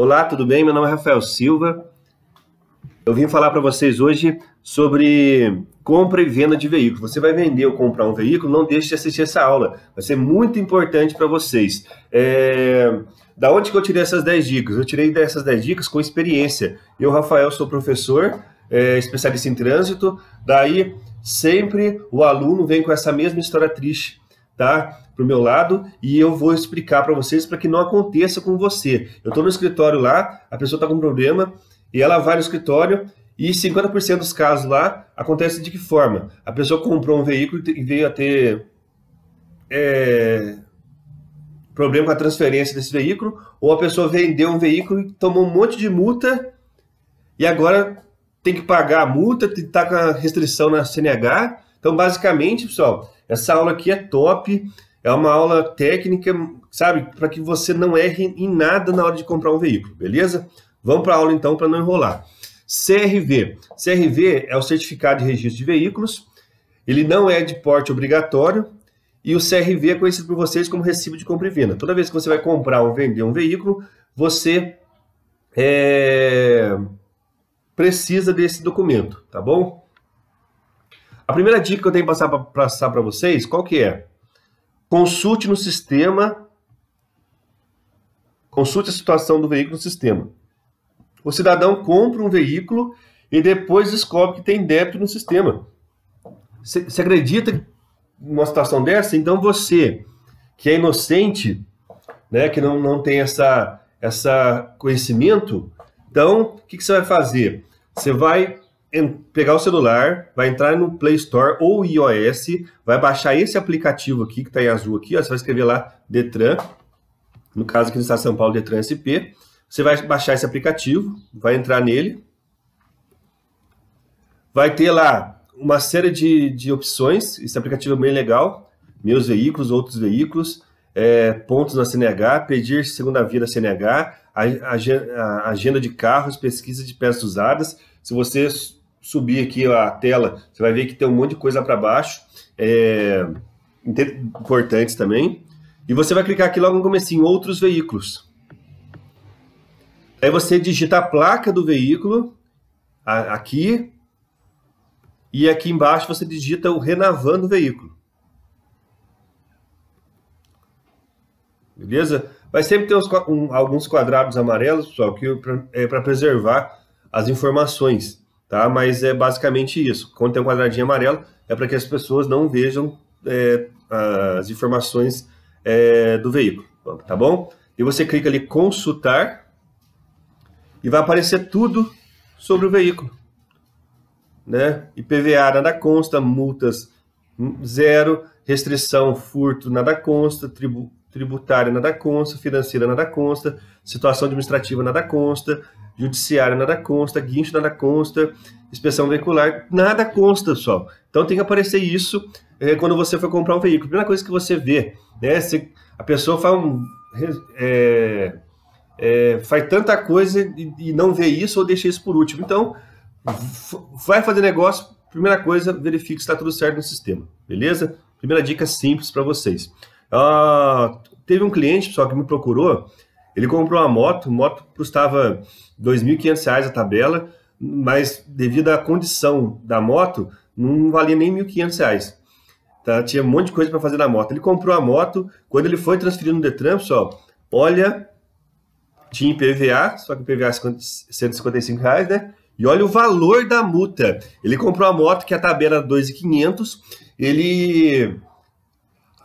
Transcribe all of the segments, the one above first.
Olá, tudo bem? Meu nome é Rafael Silva. Eu vim falar para vocês hoje sobre compra e venda de veículos. Você vai vender ou comprar um veículo, não deixe de assistir essa aula. Vai ser muito importante para vocês. É... Da onde que eu tirei essas 10 dicas? Eu tirei dessas 10 dicas com experiência. Eu, Rafael, sou professor, é, especialista em trânsito. Daí, sempre o aluno vem com essa mesma história triste tá? Para o meu lado e eu vou explicar para vocês para que não aconteça com você. Eu estou no escritório lá, a pessoa está com um problema e ela vai no escritório e 50% dos casos lá acontece de que forma? A pessoa comprou um veículo e veio a ter é, problema com a transferência desse veículo, ou a pessoa vendeu um veículo e tomou um monte de multa e agora tem que pagar a multa, está com a restrição na CNH. Então, basicamente, pessoal, essa aula aqui é top, é uma aula técnica, sabe, para que você não erre em nada na hora de comprar um veículo, beleza? Vamos para a aula então para não enrolar. CRV. CRV é o Certificado de Registro de Veículos. Ele não é de porte obrigatório e o CRV é conhecido por vocês como recibo de compra e venda. Toda vez que você vai comprar ou vender um veículo, você é, precisa desse documento, tá bom? A primeira dica que eu tenho que passar para vocês, qual que é? Consulte no sistema, consulte a situação do veículo no sistema. O cidadão compra um veículo e depois descobre que tem débito no sistema. Você acredita numa situação dessa? Então você, que é inocente, né, que não, não tem essa, essa conhecimento, então o que, que você vai fazer? Você vai pegar o celular, vai entrar no Play Store ou iOS, vai baixar esse aplicativo aqui, que está em azul aqui, ó, você vai escrever lá Detran, no caso aqui no estado de São Paulo, Detran SP, você vai baixar esse aplicativo, vai entrar nele, vai ter lá uma série de, de opções, esse aplicativo é bem legal, meus veículos, outros veículos, é, pontos na CNH, pedir segunda via da CNH, a, a, a agenda de carros, pesquisa de peças usadas, se você subir aqui a tela, você vai ver que tem um monte de coisa para baixo, é, importantes também. E você vai clicar aqui logo no começo em outros veículos. Aí você digita a placa do veículo aqui e aqui embaixo você digita o Renavan do veículo. Beleza? Vai sempre ter uns, um, alguns quadrados amarelos, pessoal, que é para preservar as informações tá? Mas é basicamente isso. Quando tem um quadradinho amarelo, é para que as pessoas não vejam é, as informações é, do veículo, tá bom? E você clica ali consultar e vai aparecer tudo sobre o veículo, né? IPVA nada consta, multas zero, restrição, furto nada consta, tribu, tributária nada consta, financeira nada consta, situação administrativa nada consta, judiciária nada consta, guincho nada consta, inspeção veicular nada consta, pessoal. Então tem que aparecer isso é, quando você for comprar um veículo. Primeira coisa que você vê, né? Se a pessoa faz, um, é, é, faz tanta coisa e, e, não vê isso ou deixa isso por último. Então, vai fazer negócio, primeira coisa, verifique se está tudo certo no sistema, beleza? Primeira dica simples para vocês. Ah, teve um cliente, pessoal, que me procurou ele comprou uma moto, moto custava R$ 2.500 a tabela, mas devido à condição da moto, não valia nem R$ 1.500. Tá? Tinha um monte de coisa para fazer na moto. Ele comprou a moto, quando ele foi transferido no Detran, pessoal, olha, tinha IPVA, só que IPVA é 155 reais, né? E olha o valor da multa. Ele comprou a moto que a tabela era 2.500, ele...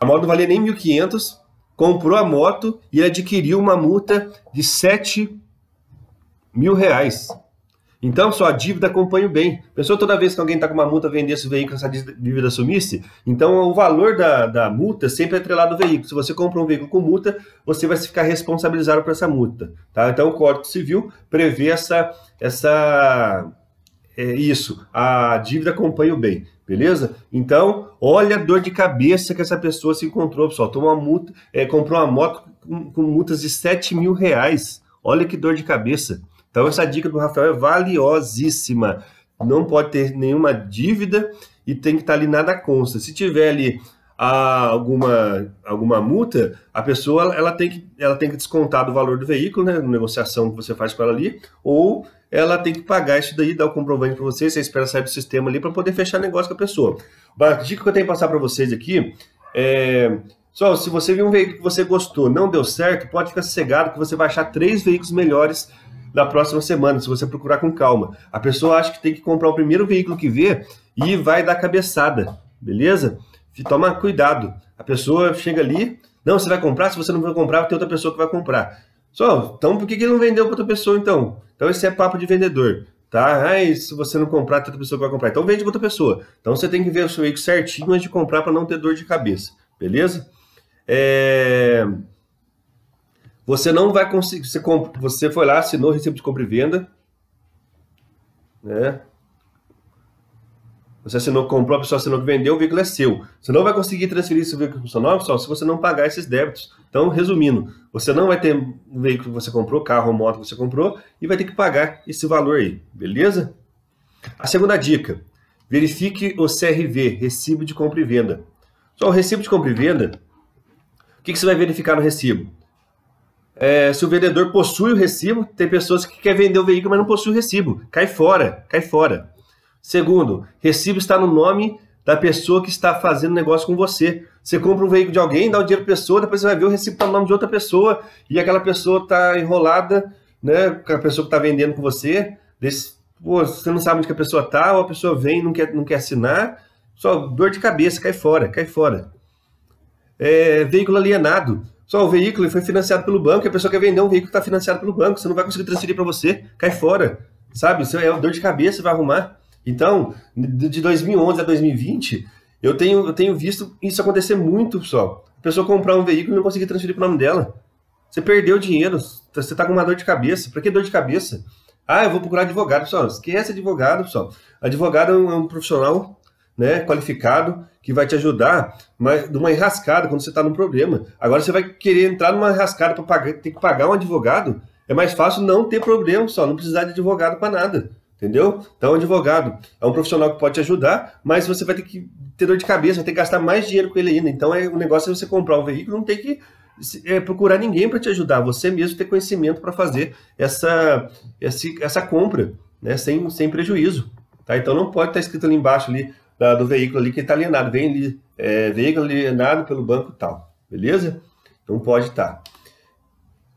A moto não valia nem 1.500, comprou a moto e adquiriu uma multa de 7 mil reais. Então, sua dívida acompanha o bem. Pensou toda vez que alguém está com uma multa, vendesse o veículo, essa dívida sumisse? Então, o valor da, da multa sempre é atrelado ao veículo. Se você compra um veículo com multa, você vai ficar responsabilizado por essa multa. Tá? Então, o Código Civil prevê essa, essa, é, isso, a dívida acompanha o bem. Beleza? Então, olha a dor de cabeça que essa pessoa se encontrou, pessoal. Tomou uma multa, é, comprou uma moto com, com, multas de 7 mil reais. Olha que dor de cabeça. Então, essa dica do Rafael é valiosíssima. Não pode ter nenhuma dívida e tem que estar ali nada consta. Se tiver ali a alguma, alguma multa, a pessoa ela tem, que, ela tem que descontar do valor do veículo, né, na negociação que você faz com ela ali, ou ela tem que pagar isso daí, dar o comprovante para você, você espera sair do sistema ali para poder fechar negócio com a pessoa. A dica que eu tenho que passar para vocês aqui é. Só, se você viu um veículo que você gostou, não deu certo, pode ficar sossegado que você vai achar três veículos melhores na próxima semana, se você procurar com calma. A pessoa acha que tem que comprar o primeiro veículo que vê e vai dar cabeçada, beleza? Toma cuidado. A pessoa chega ali, não, você vai comprar, se você não vai comprar, ter outra pessoa que vai comprar. Só, então por que, ele não vendeu para outra pessoa então? Então esse é papo de vendedor, tá? Ai, se você não comprar, tem outra pessoa que vai comprar. Então vende para outra pessoa. Então você tem que ver o seu veículo certinho antes de comprar para não ter dor de cabeça, beleza? É... Você não vai conseguir, você, comp... você foi lá, assinou o recibo de compra e venda, né? Você assinou, comprou, a pessoa assinou que vendeu, o veículo é seu. Você não vai conseguir transferir esse veículo o nome, pessoal, se você não pagar esses débitos. Então, resumindo, você não vai ter um veículo que você comprou, carro ou moto que você comprou, e vai ter que pagar esse valor aí, beleza? A segunda dica, verifique o CRV, Recibo de Compra e Venda. Só o recibo de compra e venda, o que, que você vai verificar no recibo? É, se o vendedor possui o recibo, tem pessoas que querem vender o veículo, mas não possui o recibo. Cai fora, cai fora. Segundo, recibo está no nome da pessoa que está fazendo negócio com você. Você compra um veículo de alguém, dá o dinheiro para pessoa, depois você vai ver o recibo está no nome de outra pessoa e aquela pessoa está enrolada né, com a pessoa que está vendendo com você. Desse, pô, você não sabe onde que a pessoa está, ou a pessoa vem e não quer, não quer assinar. Só dor de cabeça, cai fora, cai fora. É, veículo alienado. Só o veículo foi financiado pelo banco, a pessoa quer vender um veículo que está financiado pelo banco, você não vai conseguir transferir para você, cai fora. Sabe? Isso é dor de cabeça, vai arrumar. Então, de 2011 a 2020, eu tenho, eu tenho visto isso acontecer muito, pessoal. A pessoa comprar um veículo e não conseguir transferir para o nome dela. Você perdeu dinheiro, você está com uma dor de cabeça. Para que dor de cabeça? Ah, eu vou procurar advogado, pessoal. Esquece advogado, pessoal. Advogado é um, é um profissional né, qualificado que vai te ajudar mas, numa enrascada quando você está num problema. Agora você vai querer entrar numa enrascada para ter que pagar um advogado. É mais fácil não ter problema, só não precisar de advogado para nada. Entendeu? Então, advogado é um profissional que pode te ajudar, mas você vai ter que ter dor de cabeça, vai ter que gastar mais dinheiro com ele ainda. Então, é, o negócio é você comprar um veículo, não tem que é, procurar ninguém para te ajudar, você mesmo ter conhecimento para fazer essa, essa, essa compra, né, sem, sem prejuízo. Tá? Então, não pode estar tá escrito ali embaixo ali, da, do veículo ali que está alienado, vem ali, é, veículo alienado pelo banco tal, beleza? Não pode estar.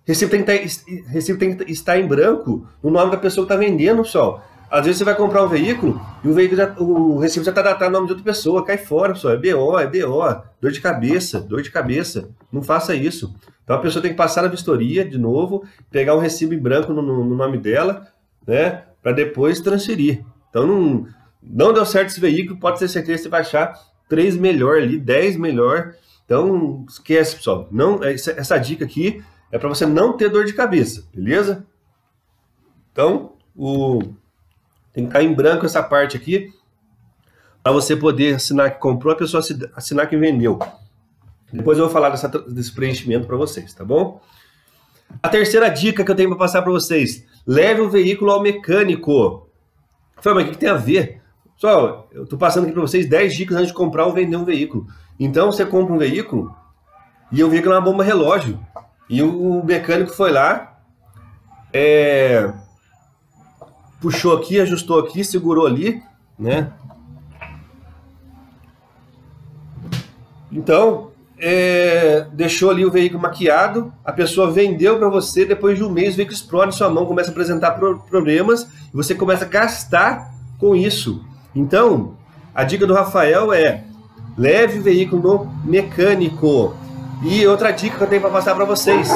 Tá. Recibo tem, que estar, tá, recibo tem que estar em branco no nome da pessoa que está vendendo, pessoal. Às vezes você vai comprar um veículo e o, veículo já, o recibo já está datado no nome de outra pessoa, cai fora, pessoal. É BO, é BO, dor de cabeça, dor de cabeça. Não faça isso. Então a pessoa tem que passar na vistoria de novo, pegar um recibo em branco no, no nome dela, né? Para depois transferir. Então não, não deu certo esse veículo, pode ter certeza que você vai achar três melhor ali, 10 melhor. Então esquece, pessoal. Não, essa, essa dica aqui é para você não ter dor de cabeça, beleza? Então, o tem que estar em branco essa parte aqui para você poder assinar que comprou, a pessoa assinar que vendeu. Depois eu vou falar dessa, desse preenchimento para vocês, tá bom? A terceira dica que eu tenho para passar para vocês: leve o veículo ao mecânico. Falei, mas o que, tem a ver? Pessoal, eu estou passando aqui para vocês 10 dicas antes de comprar ou vender um veículo. Então você compra um veículo e o veículo é uma bomba relógio. E o mecânico foi lá, é, puxou aqui, ajustou aqui, segurou ali, né? Então, é, deixou ali o veículo maquiado, a pessoa vendeu para você, depois de um mês o veículo explode sua mão, começa a apresentar pro problemas e você começa a gastar com isso. Então, a dica do Rafael é leve o veículo no mecânico. E outra dica que eu tenho para passar para vocês: